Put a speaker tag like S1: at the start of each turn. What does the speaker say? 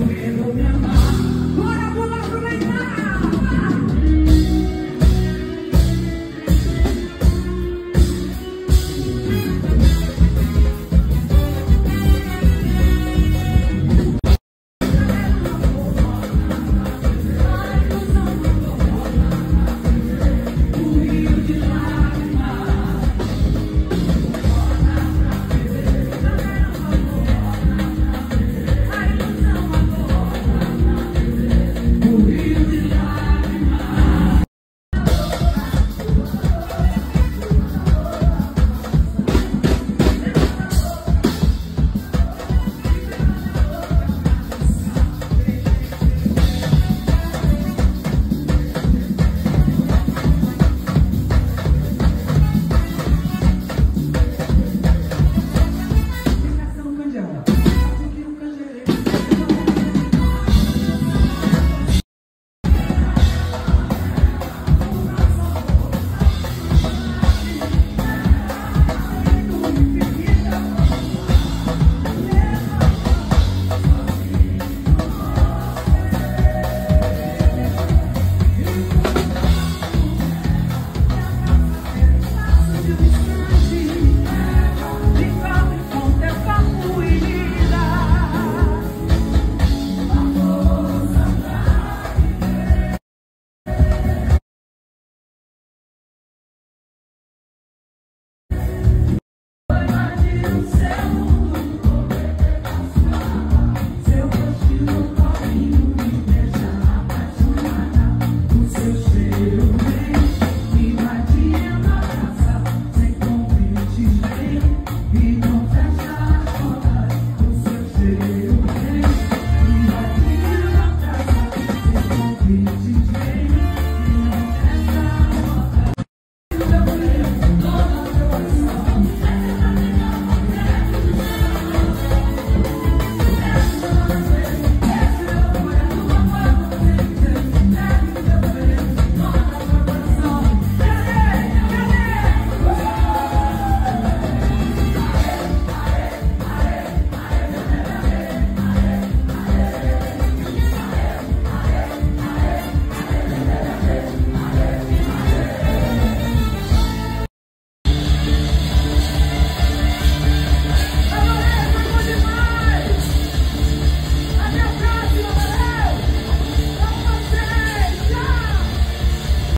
S1: Dios que lo me